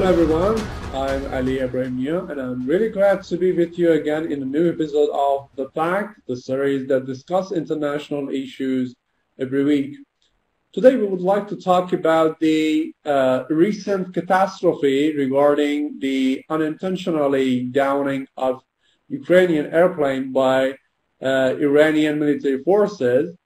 Hello everyone, I'm Ali Abrahimia and I'm really glad to be with you again in a new episode of The Fact, the series that discuss international issues every week. Today we would like to talk about the uh, recent catastrophe regarding the unintentionally downing of Ukrainian airplane by uh, Iranian military forces.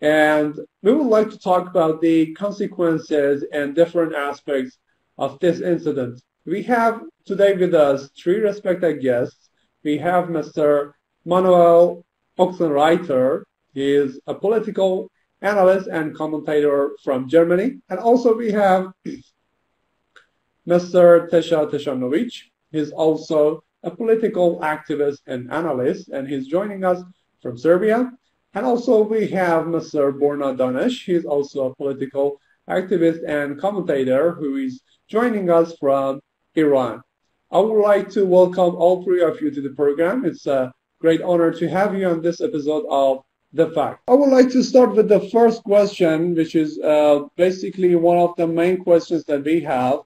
And we would like to talk about the consequences and different aspects of this incident. We have today with us three respected guests. We have Mr. Manuel Ochsenreiter. He is a political analyst and commentator from Germany. And also we have Mr. Tesa Tesanovic. He's also a political activist and analyst, and he's joining us from Serbia. And also we have Mr. Borna Danesh. He's also a political activist and commentator who is joining us from Iran. I would like to welcome all three of you to the program. It's a great honor to have you on this episode of The Fact. I would like to start with the first question, which is uh, basically one of the main questions that we have.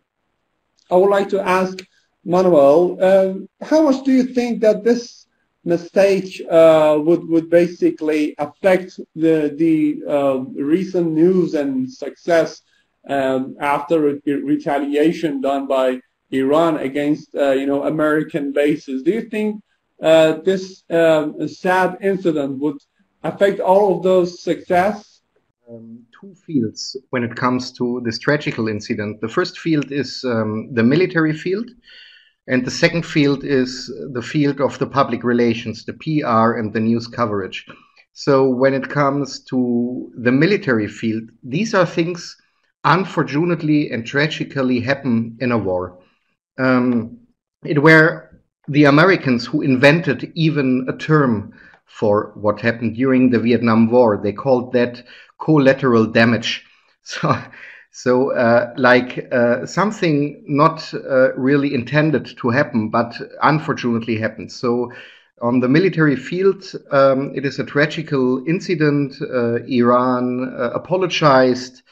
I would like to ask Manuel, uh, how much do you think that this mistake uh, would would basically affect the the uh, recent news and success um, after re retaliation done by Iran against uh, you know American bases. Do you think uh, this um, sad incident would affect all of those success? Um, two fields when it comes to this tragical incident. The first field is um, the military field, and the second field is the field of the public relations, the PR and the news coverage. So when it comes to the military field, these are things unfortunately and tragically happen in a war. Um, it were the Americans who invented even a term for what happened during the Vietnam War. They called that collateral damage. So, so uh, like uh, something not uh, really intended to happen, but unfortunately happened. So on the military field, um, it is a tragical incident. Uh, Iran uh, apologized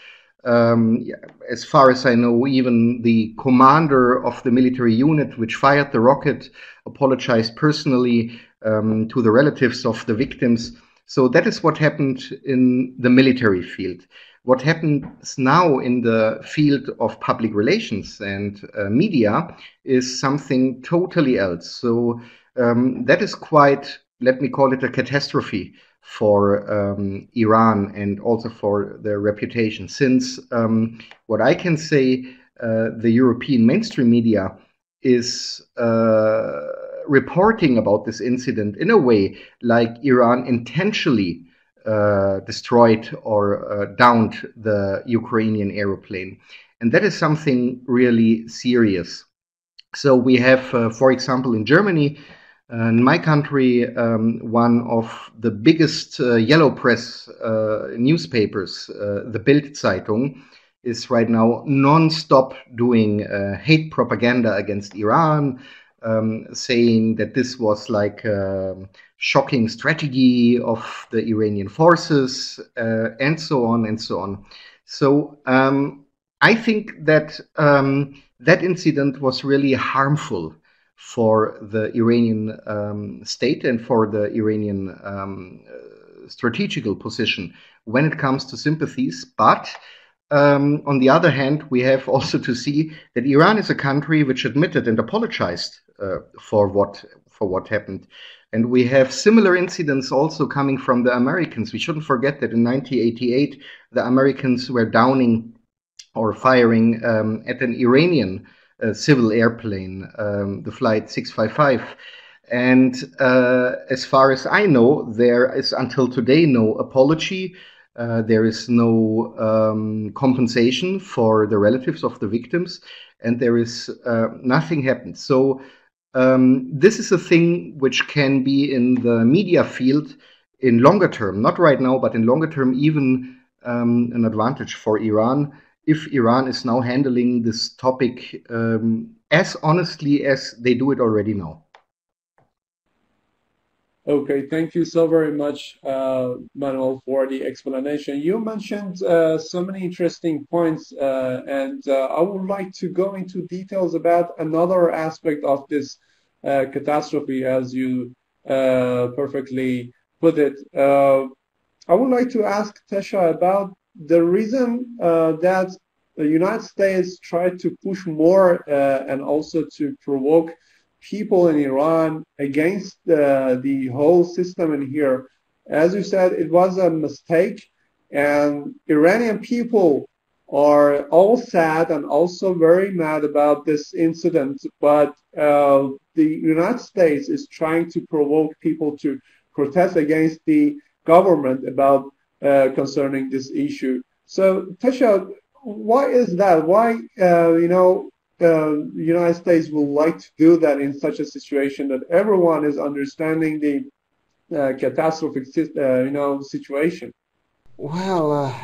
um, as far as I know, even the commander of the military unit which fired the rocket apologized personally um, to the relatives of the victims. So that is what happened in the military field. What happens now in the field of public relations and uh, media is something totally else. So um, that is quite, let me call it a catastrophe for um, Iran and also for their reputation. Since um, what I can say, uh, the European mainstream media is uh, reporting about this incident in a way like Iran intentionally uh, destroyed or uh, downed the Ukrainian aeroplane. And that is something really serious. So we have, uh, for example, in Germany, in my country, um, one of the biggest uh, yellow press uh, newspapers, uh, the Bild Zeitung, is right now non-stop doing uh, hate propaganda against Iran, um, saying that this was like a shocking strategy of the Iranian forces, uh, and so on and so on. So um, I think that um, that incident was really harmful for the Iranian um, state and for the Iranian um, uh, strategical position when it comes to sympathies. But um, on the other hand, we have also to see that Iran is a country which admitted and apologized uh, for what for what happened. And we have similar incidents also coming from the Americans. We shouldn't forget that in 1988, the Americans were downing or firing um, at an Iranian a civil airplane, um, the flight 655. And uh, as far as I know, there is until today no apology. Uh, there is no um, compensation for the relatives of the victims, and there is uh, nothing happened. So um, this is a thing which can be in the media field in longer term, not right now, but in longer term, even um, an advantage for Iran if Iran is now handling this topic um, as honestly as they do it already now. Okay, thank you so very much, uh, Manuel, for the explanation. You mentioned uh, so many interesting points, uh, and uh, I would like to go into details about another aspect of this uh, catastrophe, as you uh, perfectly put it. I would like to ask Tesa about the reason that the United States tried to push more and also to provoke people in Iran against the, the whole system in here. As you said, it was a mistake, and Iranian people are all sad and also very mad about this incident. But uh, the United States is trying to provoke people to protest against the government about uh, concerning this issue. So, Tasha, why is that? Why, uh, you know, the United States will like to do that in such a situation that everyone is understanding the uh, catastrophic, uh, you know, situation? Well, uh,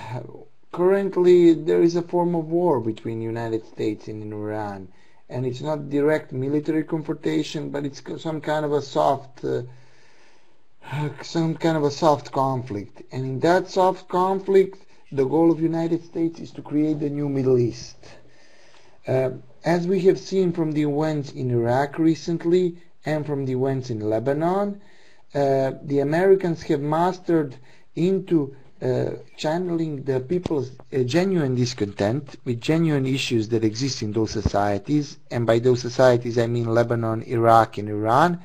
currently there is a form of war between United States and Iran, and it's not direct military confrontation, but it's some kind of a soft, uh, some kind of a soft conflict. And in that soft conflict, the goal of United States is to create the new Middle East. Uh, as we have seen from the events in Iraq recently and from the events in Lebanon, uh, the Americans have mastered into uh, channeling the people's uh, genuine discontent with genuine issues that exist in those societies, and by those societies I mean Lebanon, Iraq, and Iran,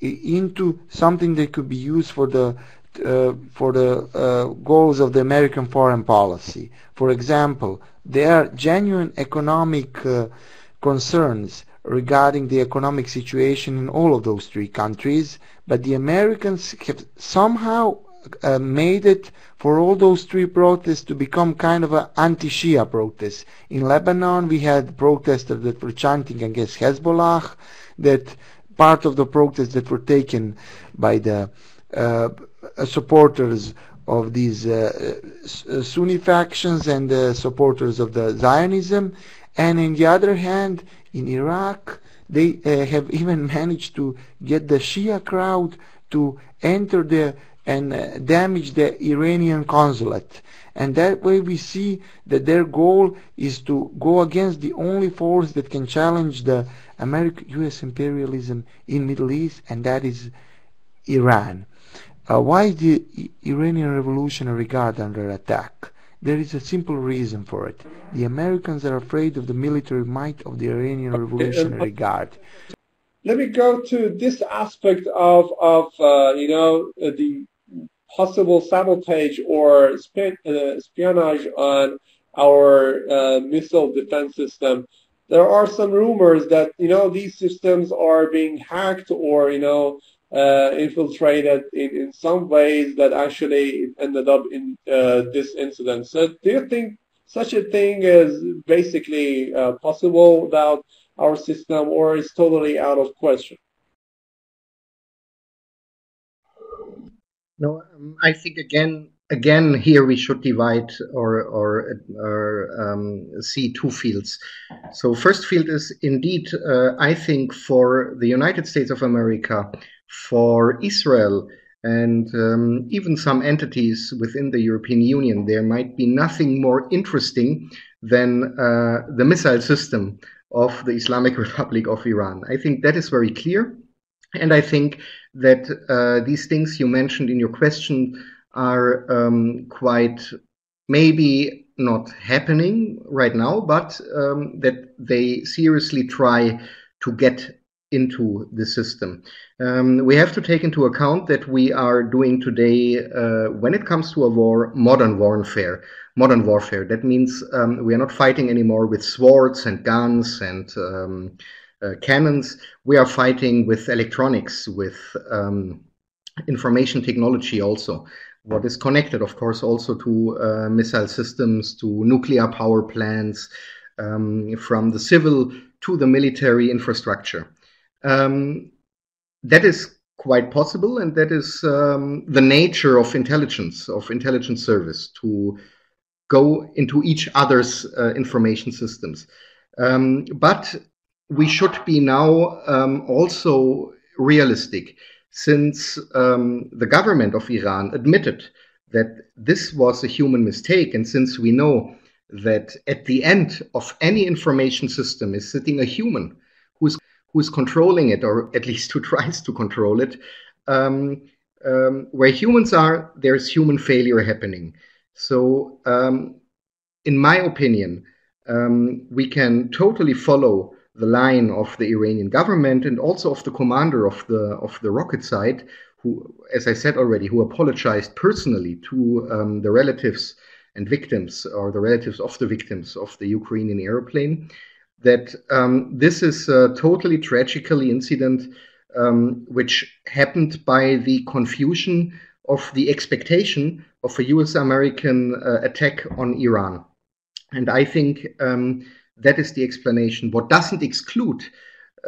into something that could be used for the uh, for the uh, goals of the American foreign policy. For example, there are genuine economic uh, concerns regarding the economic situation in all of those three countries, but the Americans have somehow uh, made it for all those three protests to become kind of an anti-Shia protest. In Lebanon, we had protesters that were chanting against Hezbollah, that part of the protests that were taken by the uh, supporters of these uh, uh, Sunni factions and the supporters of the Zionism. And on the other hand, in Iraq, they uh, have even managed to get the Shia crowd to enter the and uh, damage the Iranian consulate. And that way we see that their goal is to go against the only force that can challenge the American US imperialism in Middle East, and that is Iran. Uh, why is the Iranian Revolutionary Guard under attack? There is a simple reason for it. The Americans are afraid of the military might of the Iranian Revolutionary Guard. Let me go to this aspect of, of uh, you know, uh, the possible sabotage or uh, espionage on our uh, missile defense system. There are some rumors that, you know, these systems are being hacked or, you know, uh, infiltrated in, in some ways that actually ended up in uh, this incident. So do you think such a thing is basically uh, possible without our system or is totally out of question? No, um, I think again, again here we should divide or or, or um, see two fields. So first field is indeed, uh, I think, for the United States of America for Israel and um, even some entities within the European Union, there might be nothing more interesting than uh, the missile system of the Islamic Republic of Iran. I think that is very clear. And I think that uh, these things you mentioned in your question are um, quite maybe not happening right now, but um, that they seriously try to get into the system. Um, we have to take into account that we are doing today, uh, when it comes to a war, modern warfare. Modern warfare. That means um, we are not fighting anymore with swords and guns and um, uh, cannons. We are fighting with electronics, with um, information technology also. What is connected, of course, also to uh, missile systems, to nuclear power plants, um, from the civil to the military infrastructure. Um, that is quite possible, and that is um, the nature of intelligence, of intelligence service, to go into each other's uh, information systems. Um, but we should be now um, also realistic. Since um, the government of Iran admitted that this was a human mistake, and since we know that at the end of any information system is sitting a human who's who's controlling it, or at least who tries to control it, um, um, where humans are, there's human failure happening. So, um, in my opinion, um, we can totally follow the line of the Iranian government and also of the commander of the of the rocket site, who, as I said already, who apologized personally to um, the relatives and victims or the relatives of the victims of the Ukrainian airplane. That um, this is a totally tragically incident um, which happened by the confusion of the expectation of a US American uh, attack on Iran. And I think um, that is the explanation. What doesn't exclude,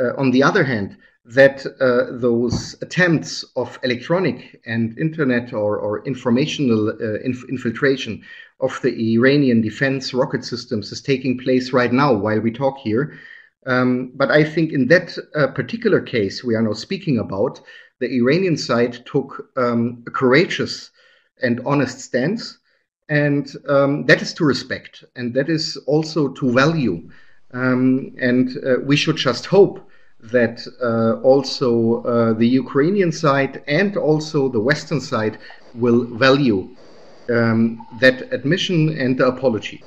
uh, on the other hand, that uh, those attempts of electronic and internet or, or informational uh, inf infiltration of the Iranian defense rocket systems is taking place right now while we talk here. Um, but I think in that uh, particular case we are now speaking about, the Iranian side took um, a courageous and honest stance. And um, that is to respect, and that is also to value. Um, and uh, we should just hope that uh, also uh, the Ukrainian side and also the Western side will value um, that admission and the apology.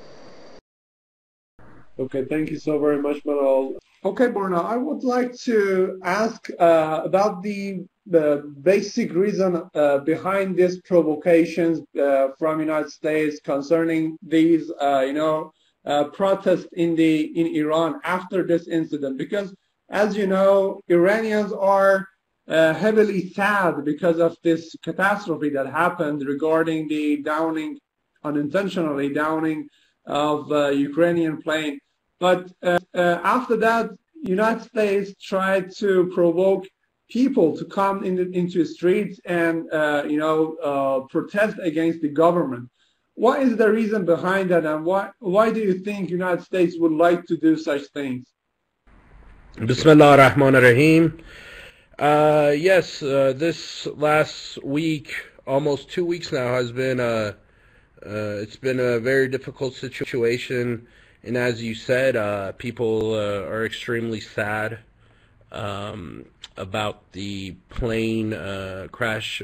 Okay, thank you so very much, Manuel. Okay, Borna, I would like to ask uh, about the the basic reason uh, behind these provocations uh, from United States concerning these, uh, you know, uh, protests in the in Iran after this incident, because as you know, Iranians are uh, heavily sad because of this catastrophe that happened regarding the downing, unintentionally downing of uh, Ukrainian plane. But uh, uh, after that, United States tried to provoke people to come in the, into the streets and uh, you know protest against the government. What is the reason behind that, and why why do you think United States would like to do such things? Bismillah ar-Rahman ar-Rahim. Uh, yes, uh, this last week, almost two weeks now, has been a, uh, it's been a very difficult situation. And as you said, uh, people uh, are extremely sad um, about the plane uh, crash,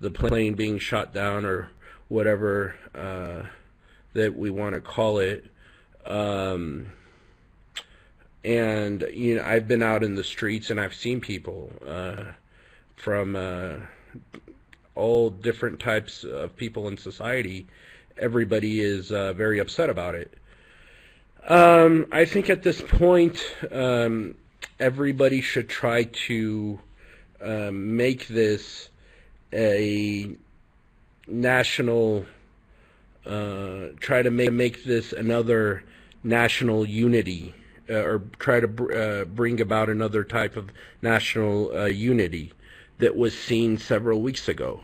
the plane being shot down, or whatever that we want to call it. Um, and you know I've been out in the streets and I've seen people uh, from uh, all different types of people in society. Everybody is uh, very upset about it. Um, I think at this point, um, everybody should try to um, make this a national. Uh, try to make make this another national unity uh, or try to br- uh, bring about another type of national uh, unity that was seen several weeks ago.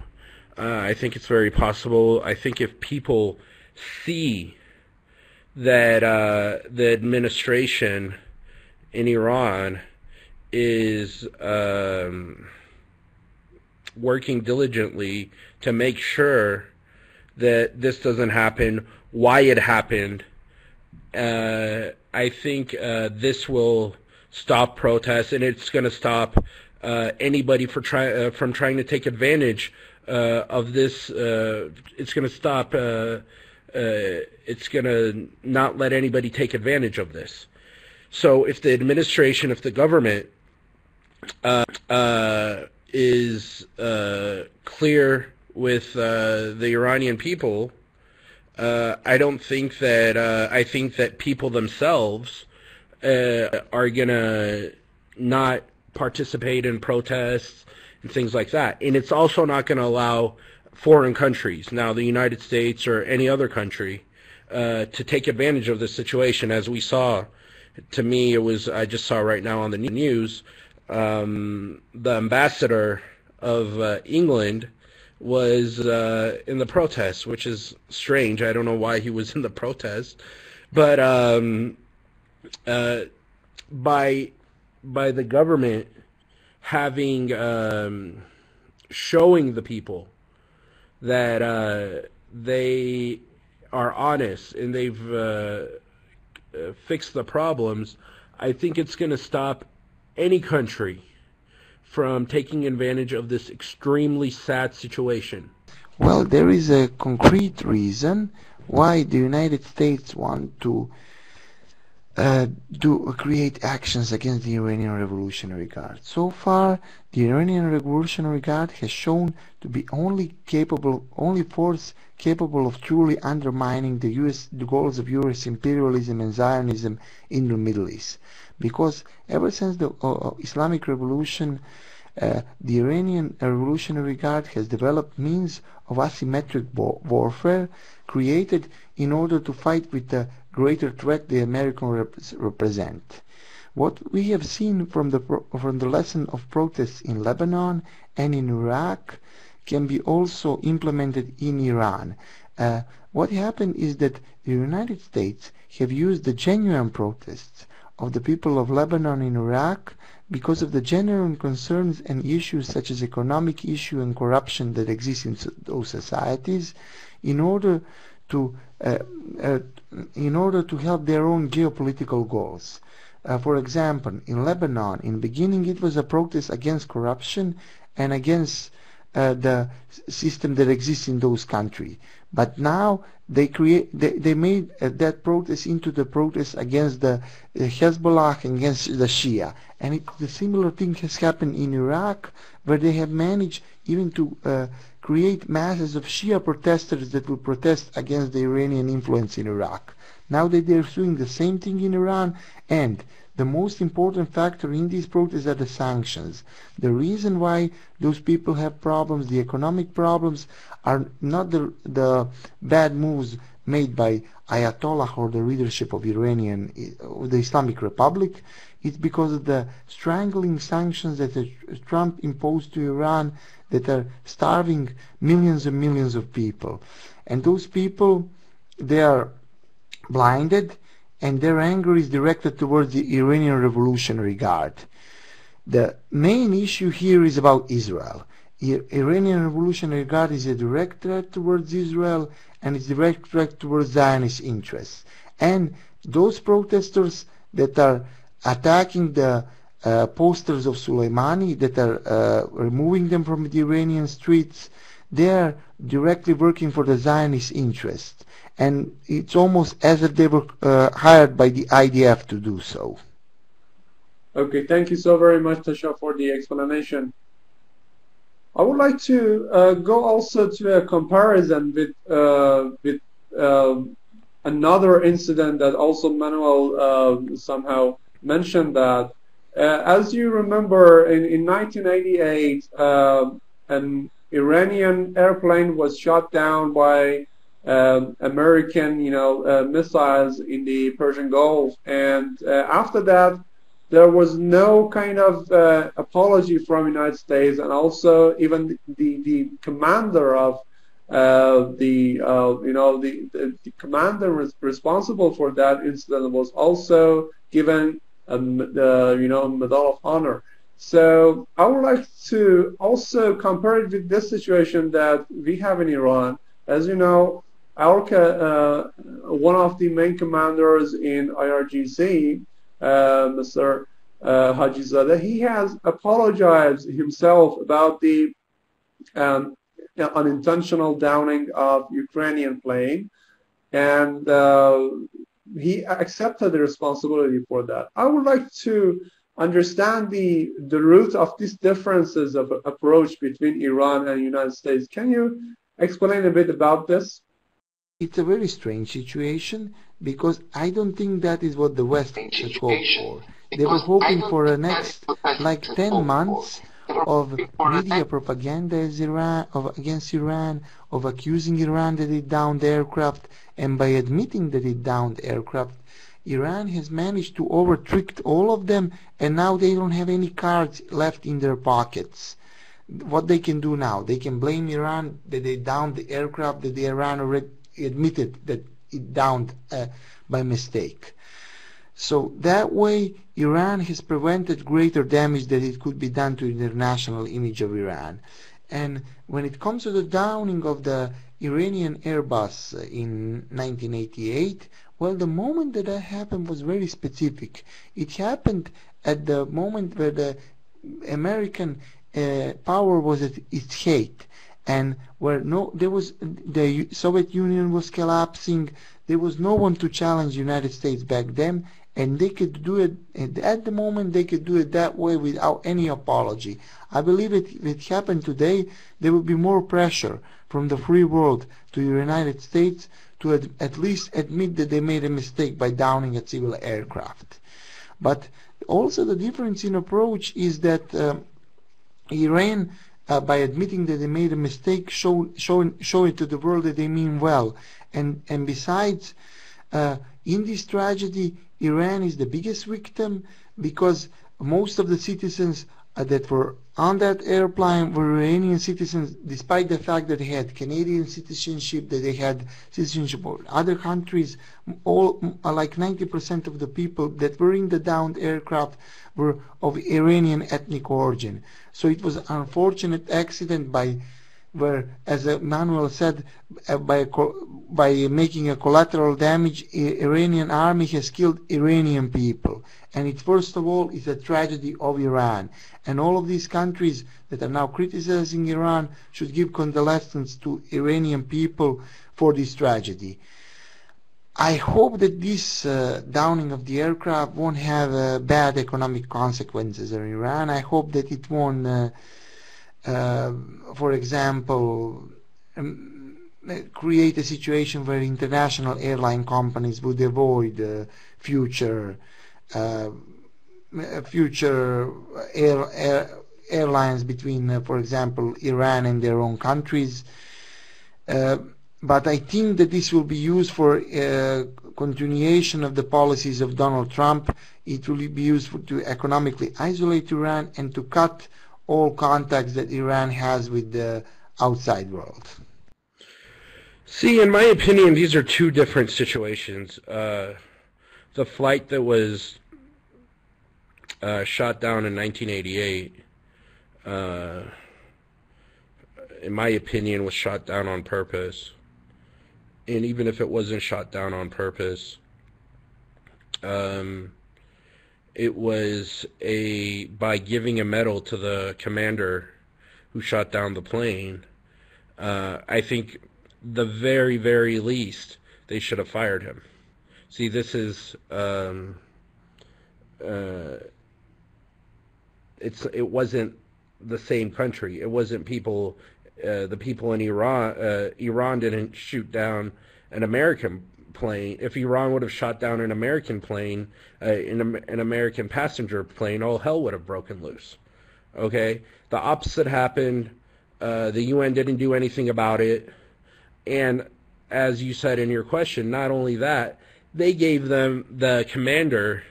Uh, I think it's very possible. I think if people see that uh, the administration in Iran is um, working diligently to make sure that this doesn't happen, why it happened, uh, I think uh, this will stop protests, and it's going to stop anybody for try, uh, from trying to take advantage uh, of this. Uh, it's going to stop. it's going to not let anybody take advantage of this. So, if the administration, if the government is clear with the Iranian people uh, I don't think that uh, I think that people themselves uh, are gonna not participate in protests and things like that, and it's also not going to allow foreign countries, now the United States or any other country, uh, to take advantage of this situation. As we saw, to me, it was I just saw right now on the news, um, the ambassador of uh, England was uh, in the protest, which is strange. I don't know why he was in the protest, but um, uh, by by the government having um, showing the people that uh, they are honest and they've uh, uh fixed the problems, I think it's going to stop any country from taking advantage of this extremely sad situation. Well, there is a concrete reason why the United States want to uh, do create actions against the Iranian Revolutionary Guard. So far, the Iranian Revolutionary Guard has shown to be only capable, only force capable of truly undermining the U.S. the goals of U.S. imperialism and Zionism in the Middle East. Because ever since the uh, uh Islamic Revolution, uh, the Iranian Revolutionary Guard has developed means of asymmetric warfare created in order to fight with the greater threat the Americans rep represent. What we have seen from the from the lesson of protests in Lebanon and in Iraq can be also implemented in Iran. Uh, what happened is that the United States have used the genuine protests of the people of Lebanon and Iraq because of the genuine concerns and issues such as economic issue and corruption that exist in those societies in order to uh, uh, in order to help their own geopolitical goals. Uh, for example, in Lebanon, in beginning it was a protest against corruption and against the system that exists in those countries. But now they create, they, they made uh, that protest into the protest against the uh, Hezbollah against the Shia. And it, the similar thing has happened in Iraq, where they have managed even to uh, create masses of Shia protesters that will protest against the Iranian influence in Iraq. Now that they're doing the same thing in Iran, and the most important factor in these protests are the sanctions. The reason why those people have problems, the economic problems, are not the, the bad moves made by Ayatollah or the leadership of Iranian, eh, the Islamic Republic. It's because of the strangling sanctions that eh, Trump imposed to Iran that are starving millions and millions of people. And those people, they are blinded and their anger is directed towards the Iranian Revolutionary Guard. The main issue here is about Israel. The Iranian Revolutionary Guard is a direct threat towards Israel and it's a direct threat towards Zionist interests. And those protesters that are attacking the uh, posters of Soleimani that are uh, removing them from the Iranian streets, they are directly working for the Zionist interest. And it's almost as if they were uh, hired by the IDF to do so. Okay, thank you so very much, Tasha, for the explanation. I would like to uh, go also to a comparison with uh, with um, another incident that also Manuel uh, somehow mentioned that uh, as you remember, in, in 1988, uh, an Iranian airplane was shot down by um, American, you know, uh, missiles in the Persian Gulf, and uh, after that, there was no kind of uh, apology from United States, and also even the the commander of uh, the you know the, the, the commander responsible for that incident was also given the you know Medal of Honor. So I would like to also compare it with this situation that we have in Iran. As you know, our uh, one of the main commanders in IRGC, uh, Mr. Uh, Hajizadeh, he has apologized himself about the um, unintentional downing of Ukrainian plane, and uh, he accepted the responsibility for that. I would like to understand the the root of these differences of approach between Iran and United States. Can you explain a bit about this? It's a very strange situation because I don't think that is what the West hoped for. They were hoping for a next like 10 months of media propaganda Iran, of, against Iran, of accusing Iran that it downed aircraft, and by admitting that it downed aircraft, Iran has managed to overtrick all of them, and now they don't have any cards left in their pockets. What they can do now, they can blame Iran that they downed the aircraft that the Iran already admitted that it downed uh, by mistake. So that way, Iran has prevented greater damage that it could be done to international image of Iran. And when it comes to the downing of the Iranian Airbus in 1988, well, the moment that that happened was very specific. It happened at the moment where the American uh, power was at its height and where no there was the Soviet Union was collapsing. There was no one to challenge the United States back then. And they could do it at the moment they could do it that way without any apology. I believe it, if it happened today. There would be more pressure from the free world to the united states to at least admit that they made a mistake by downing a civil aircraft. But also the difference in approach is that uh, iran uh, by admitting that they made a mistake show, show, show it to the world that they mean well. And and besides uh, in this tragedy Iran is the biggest victim because most of the citizens that were on that airplane were Iranian citizens, despite the fact that they had Canadian citizenship, that they had citizenship of other countries. All uh, like 90% of the people that were in the downed aircraft were of Iranian ethnic origin. So it was an unfortunate accident by where, as Manuel said, uh, by, by making a collateral damage, Iranian army has killed Iranian people. And it first of all is a tragedy of Iran. And all of these countries that are now criticizing Iran should give condolences to Iranian people for this tragedy. I hope that this uh, downing of the aircraft won't have uh, bad economic consequences in Iran. I hope that it won't uh, uh, for example, um, create a situation where international airline companies would avoid uh, future uh, future air, air, airlines between, uh, for example, Iran and their own countries. Uh, but I think that this will be used for continuation of the policies of Donald Trump. It will be used to economically isolate Iran and to cut all contacts that Iran has with the outside world? See, in my opinion, these are two different situations. Uh, the flight that was uh, shot down in 1988, uh, in my opinion, was shot down on purpose. And even if it wasn't shot down on purpose, um, it was a by giving a medal to the commander who shot down the plane. Uh, I think the very very least they should have fired him. See, this is um, uh, it's it wasn't the same country. It wasn't people. Uh, the people in Iran. Uh, Iran didn't shoot down an American plane, if Iran would have shot down an American plane, uh, an, an American passenger plane, all hell would have broken loose. Okay? The opposite happened. Uh, the UN didn't do anything about it. And as you said in your question, not only that, they gave them the commander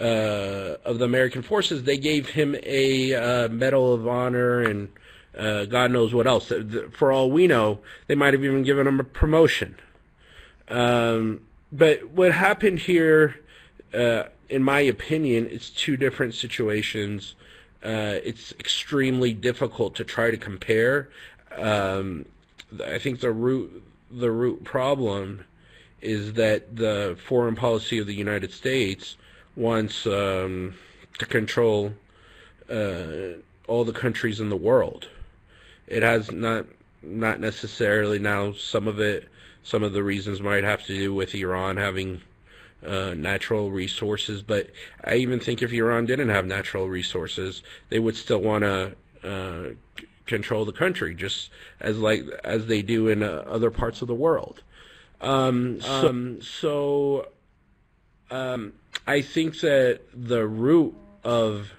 uh, of the American forces. They gave him a uh, Medal of Honor and uh, God knows what else. For all we know, they might have even given him a promotion. Um, but what happened here, uh, in my opinion, is two different situations. Uh, it's extremely difficult to try to compare. Um, I think the root the root problem is that the foreign policy of the United States wants um, to control uh, all the countries in the world. It has not not necessarily now some of it some of the reasons might have to do with Iran having uh, natural resources, but I even think if Iran didn't have natural resources, they would still want to uh, c- control the country, just as like as they do in uh, other parts of the world. Um, so, um, so um, I think that the root of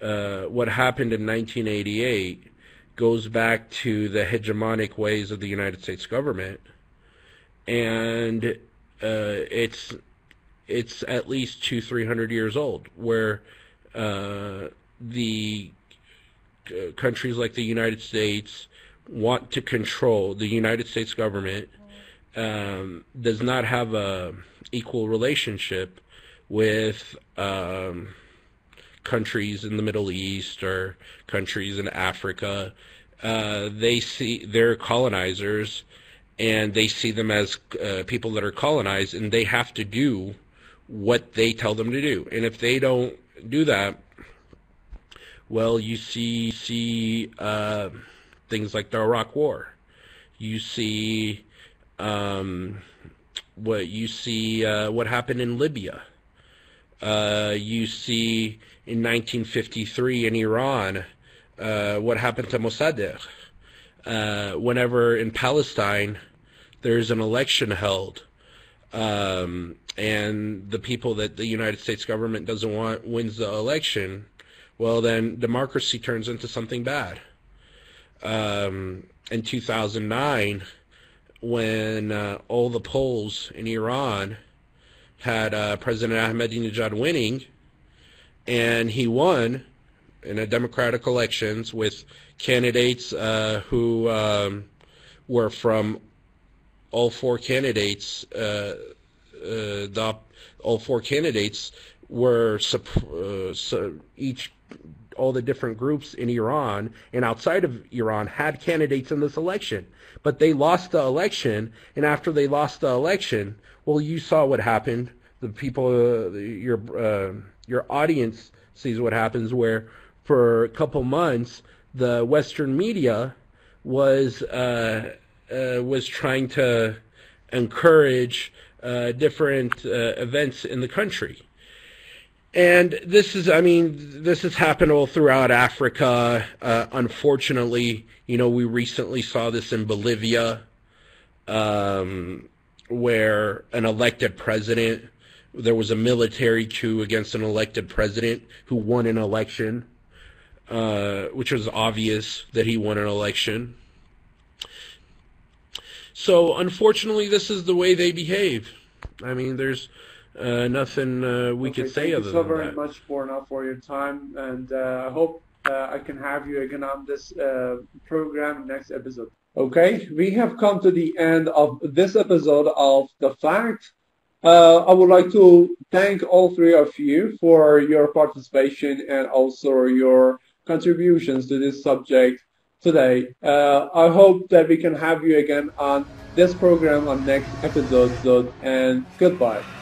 uh, what happened in 1988 goes back to the hegemonic ways of the United States government and uh, it's it's at least two three hundred years old, where uh, the uh, countries like the United States want to control the United States government um, does not have a equal relationship with um, countries in the Middle East or countries in Africa. uh, they see they're colonizers, and they see them as uh, people that are colonized, and they have to do what they tell them to do. And if they don't do that, well, you see see uh, things like the Iraq War. You see um, what you see uh, what happened in Libya. Uh, you see in 1953 in Iran uh, what happened to Mossadegh. Uh, whenever in Palestine there's an election held, um, and the people that the United States government doesn't want wins the election, well then democracy turns into something bad. Um, in 2009, when uh, all the polls in Iran had uh, President Ahmadinejad winning, and he won in a democratic elections with candidates uh, who um, were from all four candidates. Uh, uh, the, all four candidates were uh, so each all the different groups in Iran and outside of Iran had candidates in this election, but they lost the election. And after they lost the election, well, you saw what happened. The people, uh, your uh, your audience sees what happens. Where for a couple months, the Western media was uh, uh was trying to encourage uh, different uh, events in the country and this is, I mean, this has happened all throughout Africa. Uh, unfortunately, you know, we recently saw this in Bolivia, um, where an elected president, there was a military coup against an elected president who won an election, uh, which was obvious that he won an election. So, unfortunately, this is the way they behave. I mean, there's uh, nothing uh, we okay, could say other than that. Thank you so very that. much, Borna, for your time, and uh, I hope uh, I can have you again on this uh, program next episode. Okay, we have come to the end of this episode of The Fact. Uh, I would like to thank all three of you for your participation and also your contributions to this subject today. Uh, I hope that we can have you again on this program on next episode, and goodbye.